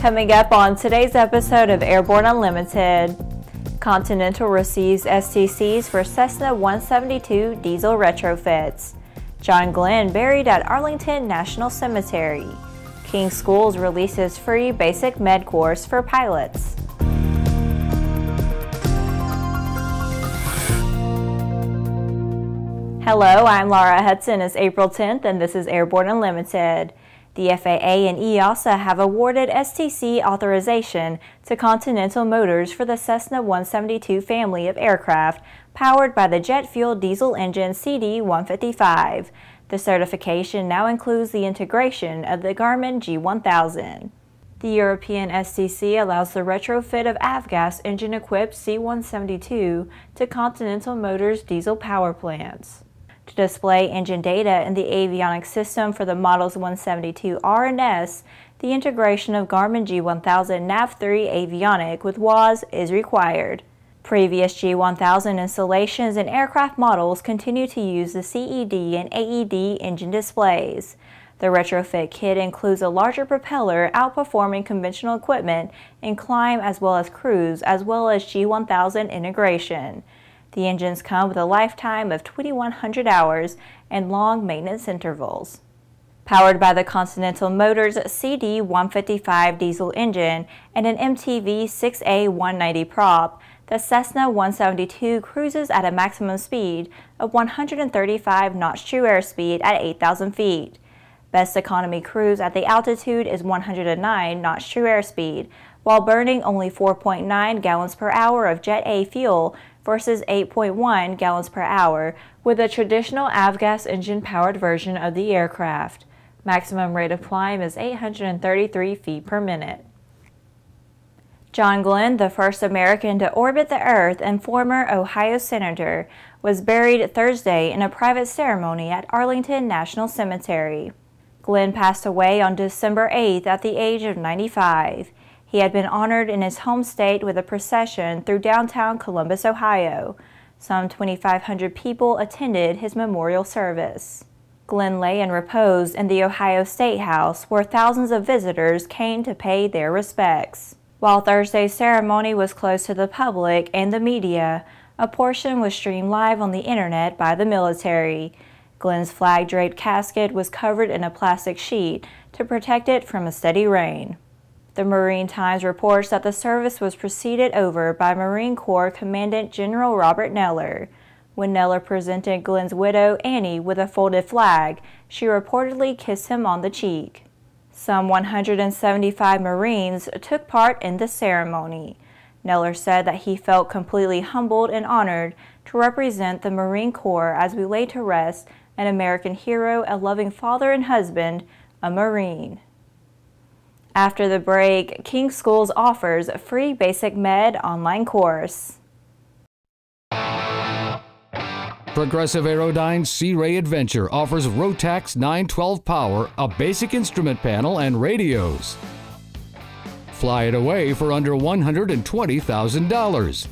Coming up on today's episode of Airborne Unlimited, Continental receives STCs for Cessna 172 diesel retrofits. John Glenn buried at Arlington National Cemetery. King Schools releases free BasicMed course for pilots. Hello, I'm Laura Hudson. It's April 10th and this is Airborne Unlimited. The FAA and EASA have awarded STC authorization to Continental Motors for the Cessna 172 family of aircraft powered by the jet fuel diesel engine CD155. The certification now includes the integration of the Garmin G1000. The European STC allows the retrofit of avgas engine-equipped C-172 to Continental Motors diesel power plants to display engine data in the avionics system for the models 172R and S, the integration of Garmin G1000 NAV3 avionic with WAAS is required. Previous G1000 installations and aircraft models continue to use the CED and AED engine displays. The retrofit kit includes a larger propeller outperforming conventional equipment in climb as well as cruise as well as G1000 integration. The engines come with a lifetime of 2100 hours and long maintenance intervals. Powered by the Continental Motors CD155 diesel engine and an MTV 6A190 prop, the Cessna 172 cruises at a maximum speed of 135 knots true airspeed at 8,000 feet. Best economy cruise at the altitude is 109 knots true airspeed, while burning only 4.9 gallons per hour of Jet A fuel versus 8.1 gallons per hour with a traditional avgas engine powered version of the aircraft. Maximum rate of climb is 833 feet per minute. John Glenn, the first American to orbit the Earth and former Ohio Senator, was buried Thursday in a private ceremony at Arlington National Cemetery. Glenn passed away on December 8th at the age of 95. He had been honored in his home state with a procession through downtown Columbus, Ohio. Some 2,500 people attended his memorial service. Glenn lay in repose in the Ohio State House, where thousands of visitors came to pay their respects. While Thursday's ceremony was closed to the public and the media, a portion was streamed live on the internet by the military. Glenn's flag draped casket was covered in a plastic sheet to protect it from a steady rain. The Marine Times reports that the service was preceded over by Marine Corps Commandant General Robert Neller. When Neller presented Glenn's widow, Annie, with a folded flag, she reportedly kissed him on the cheek. Some 175 Marines took part in the ceremony. Neller said that he felt completely humbled and honored to represent the Marine Corps as we lay to rest an American hero, a loving father and husband, a Marine. After the break, King Schools offers a free basic med online course. Progressive Aerodyne SeaRey Adventure offers Rotax 912 power, a basic instrument panel, and radios. Fly it away for under $120,000.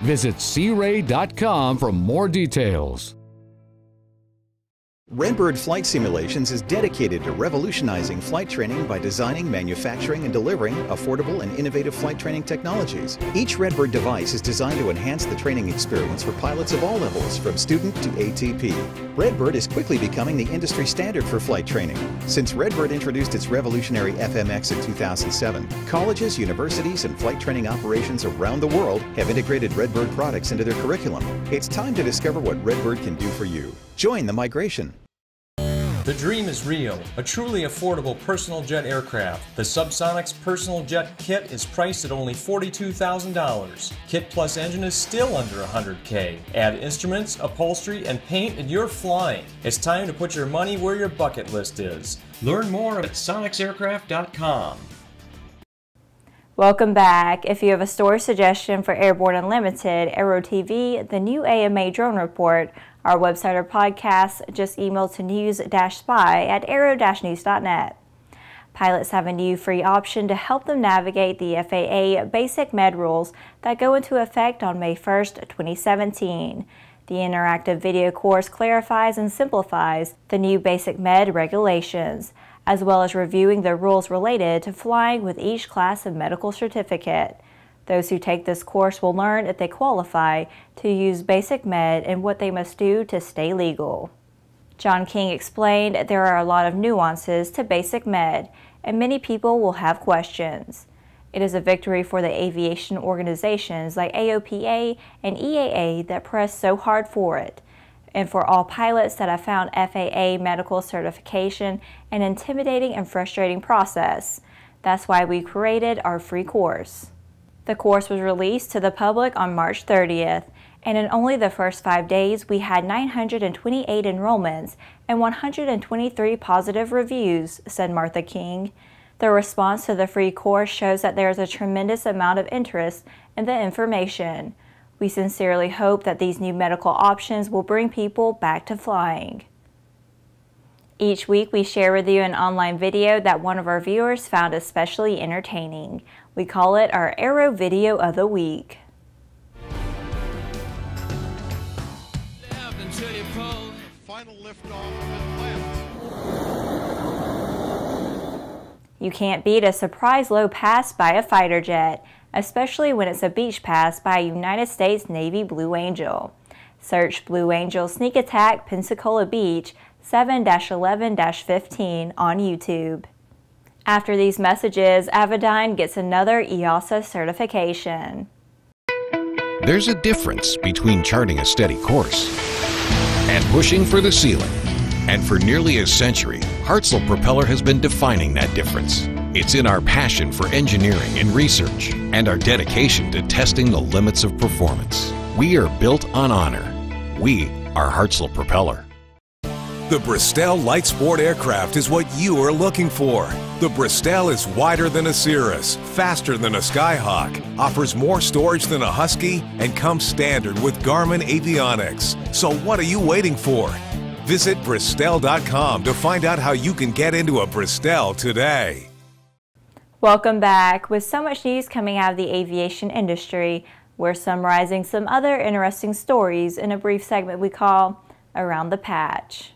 Visit searey.com for more details. Redbird Flight Simulations is dedicated to revolutionizing flight training by designing, manufacturing, and delivering affordable and innovative flight training technologies. Each Redbird device is designed to enhance the training experience for pilots of all levels, from student to ATP. Redbird is quickly becoming the industry standard for flight training. Since Redbird introduced its revolutionary FMX in 2007, colleges, universities, and flight training operations around the world have integrated Redbird products into their curriculum. It's time to discover what Redbird can do for you. Join the migration. The dream is real, a truly affordable personal jet aircraft. The SubSonex Personal Jet Kit is priced at only $42,000. Kit plus engine is still under 100K. Add instruments, upholstery, and paint and you're flying. It's time to put your money where your bucket list is. Learn more at sonexaircraft.com. Welcome back. If you have a story suggestion for Airborne Unlimited, Aero TV, the new AMA drone report, our website or podcast, just email to news-spy at aero-news.net. Pilots have a new free option to help them navigate the FAA BasicMed rules that go into effect on May 1, 2017. The interactive video course clarifies and simplifies the new BasicMed regulations. as well as reviewing the rules related to flying with each class of medical certificate. Those who take this course will learn if they qualify to use BasicMed and what they must do to stay legal. John King explained that there are a lot of nuances to BasicMed, and many people will have questions. It is a victory for the aviation organizations like AOPA and EAA that press so hard for it, and for all pilots that have found FAA medical certification an intimidating and frustrating process. That's why we created our free course. The course was released to the public on March 30th, and in only the first five days, we had 928 enrollments and 123 positive reviews, said Martha King. The response to the free course shows that there is a tremendous amount of interest in the information. We sincerely hope that these new medical options will bring people back to flying. Each week, we share with you an online video that one of our viewers found especially entertaining. We call it our Aero Video of the Week. You can't beat a surprise low pass by a fighter jet, especially when it's a beach pass by a United States Navy Blue Angel. Search Blue Angel Sneak Attack Pensacola Beach 7-11-15 on YouTube. After these messages, Avidyne gets another EASA certification. There's a difference between charting a steady course and pushing for the ceiling. And for nearly a century, Hartzell Propeller has been defining that difference. It's in our passion for engineering and research and our dedication to testing the limits of performance. We are built on honor. We are Hartzell Propeller. The Bristell Light Sport aircraft is what you are looking for. The Bristell is wider than a Cirrus, faster than a Skyhawk, offers more storage than a Husky, and comes standard with Garmin avionics. So what are you waiting for? Visit Bristell.com to find out how you can get into a Bristell today. Welcome back. With so much news coming out of the aviation industry, we're summarizing some other interesting stories in a brief segment we call Around the Patch.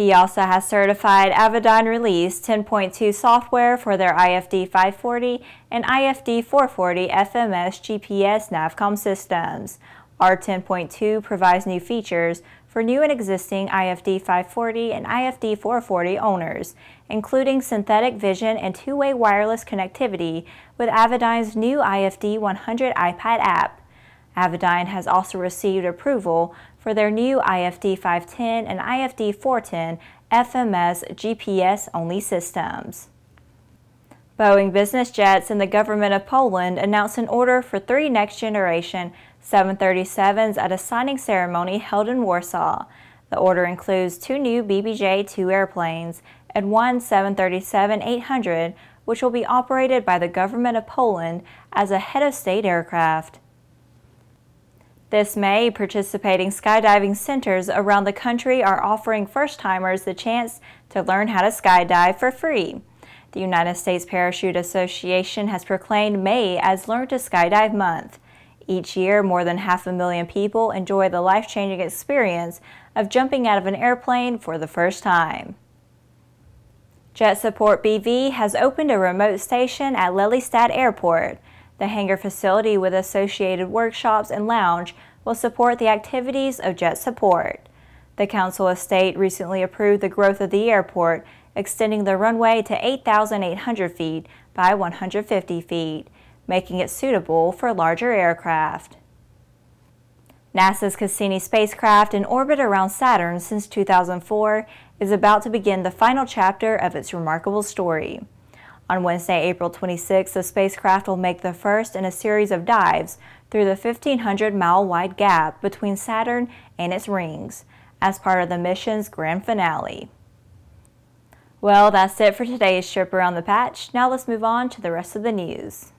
EASA has certified Avidyne Release 10.2 software for their IFD 540 and IFD 440 FMS GPS NAVCOM systems. R10.2 provides new features for new and existing IFD 540 and IFD 440 owners, including synthetic vision and two-way wireless connectivity with Avidyne's new IFD 100 iPad app. Avidyne has also received approval for their new IFD 510 and IFD 410 FMS GPS-only systems. Boeing Business Jets and the government of Poland announced an order for three next-generation 737s at a signing ceremony held in Warsaw. The order includes two new BBJ-2 airplanes and one 737-800, which will be operated by the government of Poland as a head-of-state aircraft. This May, participating skydiving centers around the country are offering first-timers the chance to learn how to skydive for free. The United States Parachute Association has proclaimed May as Learn to Skydive Month. Each year, more than half a million people enjoy the life-changing experience of jumping out of an airplane for the first time. JetSupport BV has opened a remote station at Lelystad Airport. The hangar facility with associated workshops and lounge will support the activities of JetSupport. The Council of State recently approved the growth of the airport, extending the runway to 8,800 feet by 150 feet, making it suitable for larger aircraft. NASA's Cassini spacecraft in orbit around Saturn since 2004 is about to begin the final chapter of its remarkable story. On Wednesday, April 26, the spacecraft will make the first in a series of dives through the 1,500 mile wide gap between Saturn and its rings as part of the mission's grand finale. Well, that's it for today's trip around the patch. Now let's move on to the rest of the news.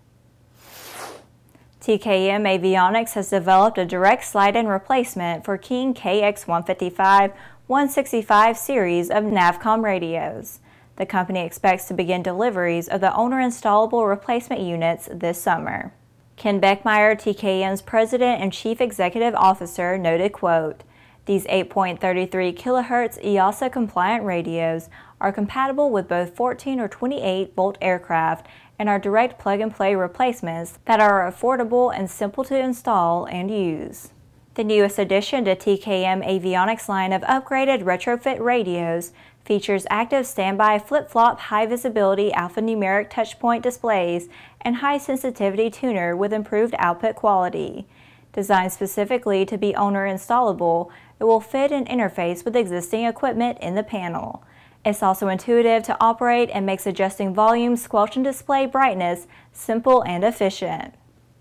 TKM Avionics has developed a direct slide-in replacement for King KX155 165 series of Navcom radios. The company expects to begin deliveries of the owner installable replacement units this summer. Ken Beckmeyer, TKM's president and chief executive officer, noted, quote, these 8.33 kHz EASA compliant radios are compatible with both 14 or 28 volt aircraft and are direct plug and play replacements that are affordable and simple to install and use. The newest addition to TKM Avionics line of upgraded retrofit radios features active standby flip-flop high visibility alphanumeric touchpoint displays and high sensitivity tuner with improved output quality. Designed specifically to be owner installable, it will fit and interface with existing equipment in the panel. It's also intuitive to operate and makes adjusting volume, squelch, and display brightness simple and efficient.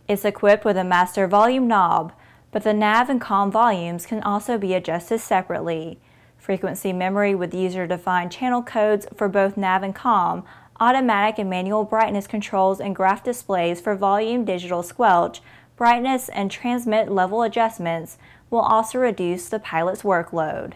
It's equipped with a master volume knob, but the nav and COM volumes can also be adjusted separately. Frequency memory with user-defined channel codes for both nav and COM, automatic and manual brightness controls and graph displays for volume digital squelch, brightness, and transmit level adjustments will also reduce the pilot's workload.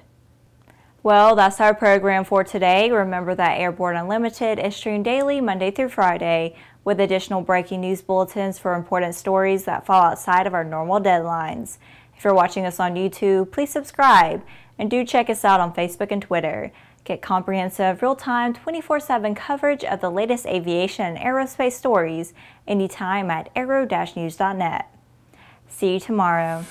Well, that's our program for today. Remember that Airborne Unlimited is streamed daily Monday through Friday with additional breaking news bulletins for important stories that fall outside of our normal deadlines. If you're watching us on YouTube, please subscribe and do check us out on Facebook and Twitter. Get comprehensive, real-time, 24-7 coverage of the latest aviation and aerospace stories anytime at aero-news.net. See you tomorrow.